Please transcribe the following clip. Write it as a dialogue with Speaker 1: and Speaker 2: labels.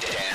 Speaker 1: Dead.